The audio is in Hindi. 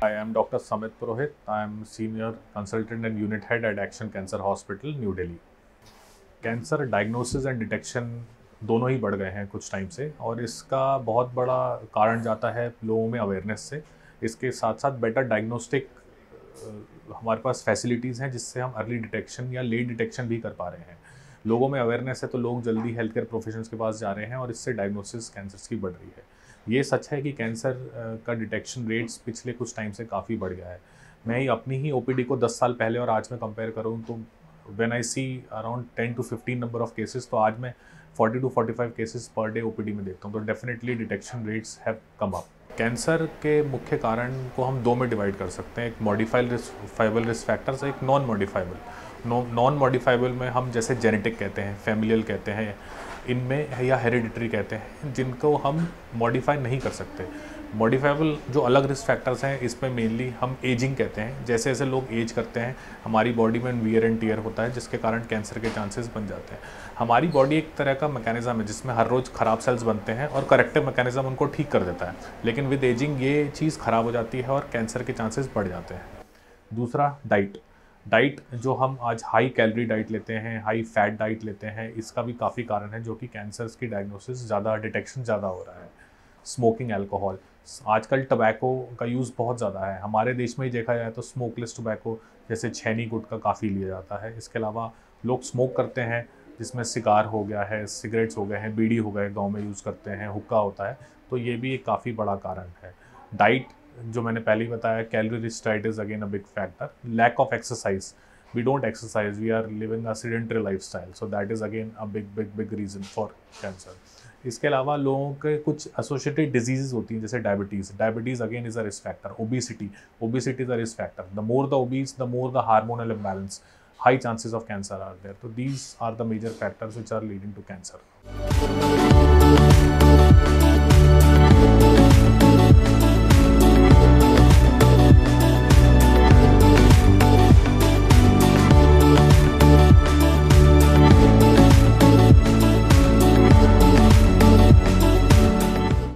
I am Dr. Samit Purohit. I am Senior Consultant and Unit Head at Action Cancer Hospital, New Delhi. Cancer diagnosis and detection दोनों ही बढ़ गए हैं कुछ टाइम से और इसका बहुत बड़ा कारण जाता है लोगों में अवेयरनेस से इसके साथ साथ बेटर डायग्नोस्टिक हमारे पास फैसिलिटीज़ हैं जिससे हम अर्ली डिटेक्शन या लेट डिटेक्शन भी कर पा रहे हैं लोगों में अवेयरनेस है तो लोग जल्दी हेल्थ केयर प्रोफेशन के पास जा रहे हैं और इससे डायग्नोसिस कैंसर्स की बढ़ रही है ये सच है कि कैंसर का डिटेक्शन रेट्स पिछले कुछ टाइम से काफ़ी बढ़ गया है। मैं ही अपनी ही ओपीडी को 10 साल पहले और आज में कंपेयर करूँ तो when I see around ten to 15 number of cases तो आज मैं 40 to 45 cases per day OPD में देखता हूँ तो definitely detection rates have come up cancer के मुख्य कारण को हम दो में डिवाइड कर सकते हैं, एक मॉडिफाइड फाइबल रिस्क फैक्टर्स एक नॉन मॉडिफाइबल नॉन मॉडिफाइबल में हम जैसे जेनेटिक कहते हैं फैमिलियल कहते हैं, इनमें या हेरिडिटरी कहते हैं, जिनको हम मॉडिफाई नहीं कर सकते। मॉडिफाइबल जो अलग रिस्क फैक्टर्स हैं, इसमें मेनली हम एजिंग कहते हैं। जैसे जैसे लोग एज करते हैं, हमारी बॉडी में वियर एंड टीयर होता है, जिसके कारण कैंसर के चांसेस बन जाते हैं। हमारी बॉडी एक तरह का मैकेनिज्म है, जिसमें हर रोज़ ख़राब सेल्स बनते हैं और करेक्टिव मैकेनिज्म उनको ठीक कर देता है। लेकिन विद एजिंग ये चीज़ ख़राब हो जाती है और कैंसर के चांसेस बढ़ जाते हैं। दूसरा डाइट डाइट जो हम आज हाई कैलोरी डाइट लेते हैं हाई फैट डाइट लेते हैं, इसका भी काफ़ी कारण है, जो कि कैंसर्स की डायग्नोसिस ज़्यादा डिटेक्शन ज़्यादा हो रहा है। स्मोकिंग एल्कोहल आजकल टबैको का यूज़ बहुत ज़्यादा है। हमारे देश में ही देखा जाए तो स्मोकलेस टबैको जैसे छैनी गुट का काफ़ी लिया जाता है। इसके अलावा लोग स्मोक करते हैं, जिसमें सिगार हो गया है सिगरेट्स हो गए हैं, बीड़ी हो गए गाँव में यूज़ करते हैं, हुक्का होता है। तो ये भी एक काफ़ी बड़ा कारण है। डाइट जो मैंने पहले ही बताया calorie rich is again a big factor lack of exercise we don't exercise we are living a sedentary lifestyle so that is again a big big big reason for cancer इसके अलावा लोगों के कुछ एसोसिएटेड डिजीजेज होती हैं जैसे diabetes diabetes again is a risk factor obesity obesity is a risk factor the more the obese the more the hormonal imbalance high chances of cancer are there so these are the major factors which are leading to cancer